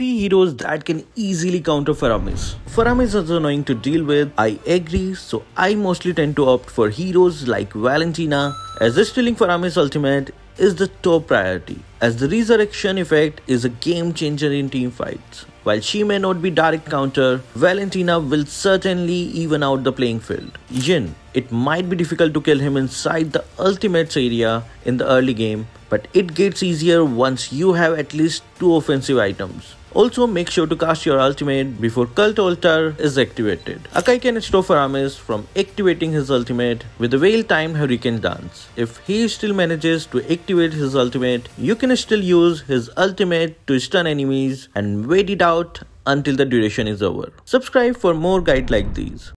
Three heroes that can easily counter Faramis. Faramis is annoying to deal with, I agree, so I mostly tend to opt for heroes like Valentina, as this stealing Faramis ultimate is the top priority, as the resurrection effect is a game changer in team fights. While she may not be direct counter, Valentina will certainly even out the playing field. Yin, it might be difficult to kill him inside the ultimates area in the early game, but it gets easier once you have at least two offensive items. Also make sure to cast your ultimate before Cult Altar is activated. Akai can stop Faramis from activating his ultimate with the Veil Time Hurricane Dance. If he still manages to activate his ultimate, you can still use his ultimate to stun enemies and wait it out until the duration is over. Subscribe for more guides like these.